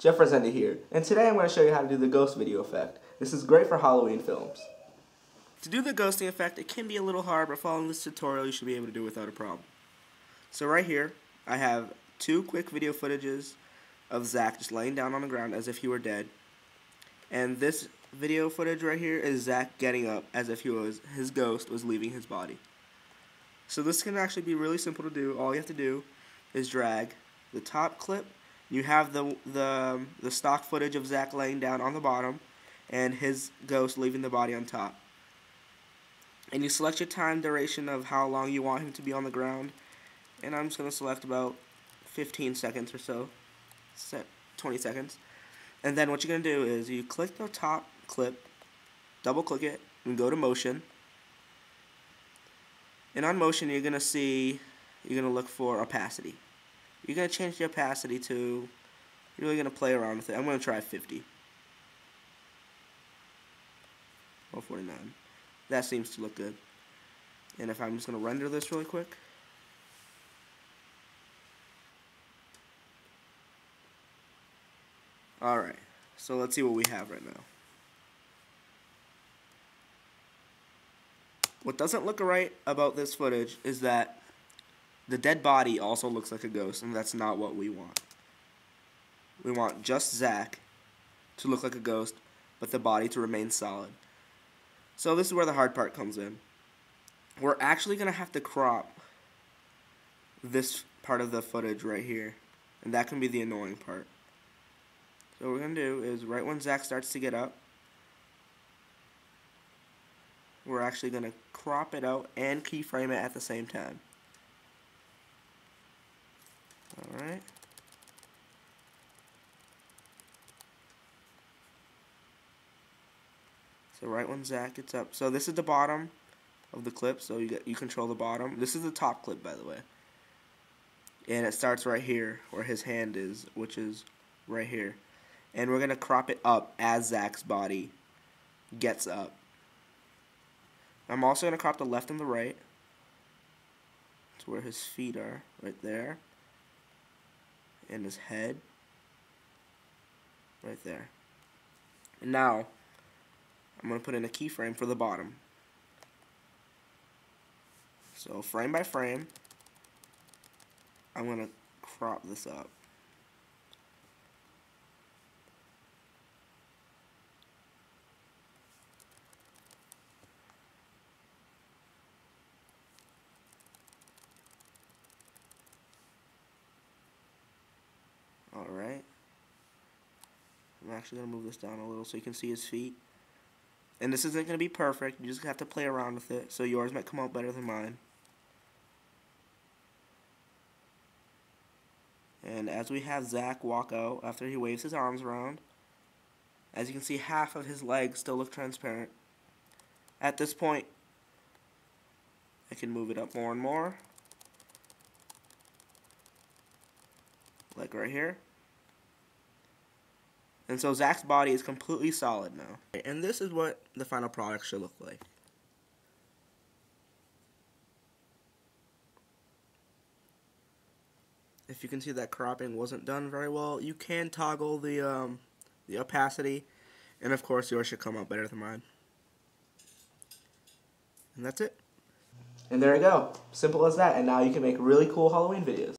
Jeff Rezende here, and today I'm going to show you how to do the ghost video effect. This is great for Halloween films. To do the ghosting effect, it can be a little hard, but following this tutorial you should be able to do without a problem. So right here, I have two quick video footages of Zach just laying down on the ground as if he were dead. And this video footage right here is Zach getting up as if he was his ghost was leaving his body. So this can actually be really simple to do. All you have to do is drag the top clip you have the the the stock footage of Zach laying down on the bottom, and his ghost leaving the body on top. And you select your time duration of how long you want him to be on the ground, and I'm just gonna select about 15 seconds or so, set 20 seconds. And then what you're gonna do is you click the top clip, double click it, and go to motion. And on motion, you're gonna see, you're gonna look for opacity. You're going to change the opacity to, you're really going to play around with it. I'm going to try 50. Or 49. That seems to look good. And if I'm just going to render this really quick. Alright, so let's see what we have right now. What doesn't look right about this footage is that the dead body also looks like a ghost, and that's not what we want. We want just Zach to look like a ghost, but the body to remain solid. So this is where the hard part comes in. We're actually going to have to crop this part of the footage right here. And that can be the annoying part. So what we're going to do is right when Zach starts to get up, we're actually going to crop it out and keyframe it at the same time. Alright. So right when Zach gets up. So this is the bottom of the clip, so you get you control the bottom. This is the top clip by the way. And it starts right here where his hand is, which is right here. And we're gonna crop it up as Zach's body gets up. I'm also gonna crop the left and the right to where his feet are, right there in his head. Right there. And now, I'm going to put in a keyframe for the bottom. So frame by frame, I'm going to crop this up. Alright. I'm actually going to move this down a little so you can see his feet. And this isn't going to be perfect. You just have to play around with it. So yours might come out better than mine. And as we have Zach walk out after he waves his arms around, as you can see, half of his legs still look transparent. At this point, I can move it up more and more. Like right here. And so Zach's body is completely solid now. And this is what the final product should look like. If you can see that cropping wasn't done very well, you can toggle the um, the opacity. And of course yours should come out better than mine. And that's it. And there you go. Simple as that. And now you can make really cool Halloween videos.